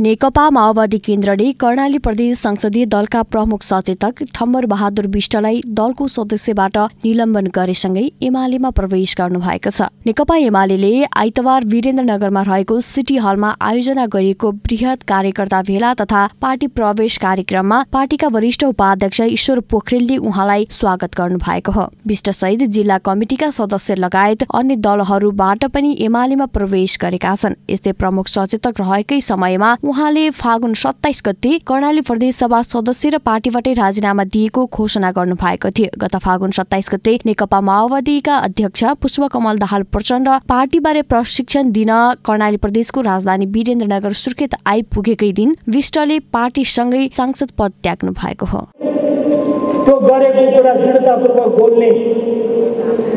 नेकपा माओवादी केन्द्रले कर्णाली प्रदेश संसदीय दलका प्रमुख सचेतक ठम्बर बहादुर विष्टलाई दलको सदस्यबाट निलम्बन गरेसँगै एमालेमा प्रवेश गर्नुभएको छ। नेकपा एमाले आइतबार वीरेन्द्रनगरमा रहेको सिटी हलमा आयोजना गरिएको वृहत कार्यकर्ता भेला तथा पार्टी प्रवेश कार्यक्रममा पार्टीका वरिष्ठ उपाध्यक्ष ईश्वर पोखरेलले उहाँलाई स्वागत गर्नुभएको हो। विष्टसहित जिल्ला कमिटिका सदस्य लगायत अन्य दलहरूबाट पनि एमालेमा प्रवेश गरेका छन्। यस्तै प्रमुख सचेतक रहेकै समयमा उहाँले फागुन सत्ताइस गते कर्णाली प्रदेश सभा सदस्य र पार्टीबाटै राजीनामा दिएको घोषणा गर्नु भएको थियो। गत फागुन सत्ताइस गते नेकपा माओवादीका अध्यक्ष पुष्पकमल दाहाल प्रचण्ड पार्टीबारे प्रशिक्षण दिन कर्णाली प्रदेशको राजधानी वीरेन्द्रनगर सुर्खेत आइपुगेकै दिन विष्टले पार्टीसँगै सांसद पद त्याग्नु भएको हो। त्यो गरेको कुरा दृढतापूर्वक बोल्ने।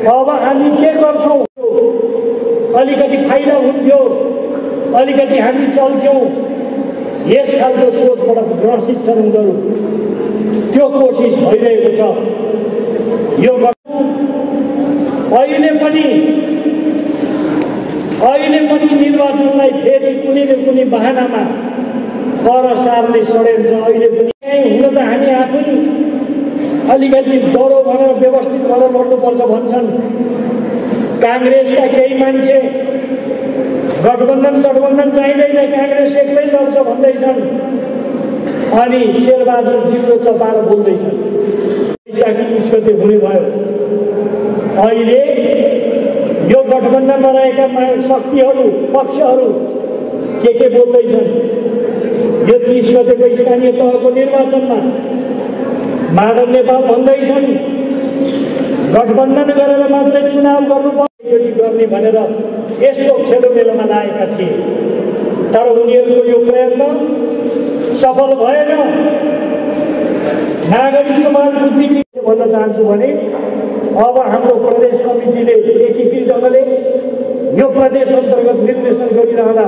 अब हामी के गर्छौँ? अलिकति फाइदा हुन्थ्यो। अलिकति हामी चल्थ्यौँ। यस खालको सोचबाट ग्रसित छन् उनीहरू। त्यो कोसिस भइरहेको छ। यो अहिले पनि अहिले पनि निर्वाचनलाई फेरि कुनै न कुनै बाहनामा कर सार्ने षड्यन्त्र अहिले पनि हुन त हामी आफै अलिकति डह्रो भनेर व्यवस्थित भएर लड्नुपर्छ भन्छन्। काङ्ग्रेसका केही मान्छे गठबन्धन सठबन्धन चाहिँदैन काङ्ग्रेस एक्लै लड्छ भन्दैछन्। अनि शेरबहादुर जिब्रो चपाएर बोल्दैछन्। वैशाखी बिस गते हुने भयो अहिले यो गठबन्धनमा रहेका शक्तिहरू पक्षहरू के के बोल्दैछन्? यो तिस गतेको स्थानीय तहको निर्वाचनमा माधव नेपाल भन्दैछन् गठबन्धन गरेर मात्रै चुनाव गर्नुपर्ने गर्ने भनेर यस्तो खेलोमेलोमा लागेका थिए। तर उनीहरूको यो प्रयत्न सफल भएन। नागरिक समाज बुद्धिजीवी भन्न चाहन्छु भने अब हाम्रो प्रदेश कमिटीले एकीकृत ढङ्गले यो प्रदेश अन्तर्गत निर्देशन गरिरहँदा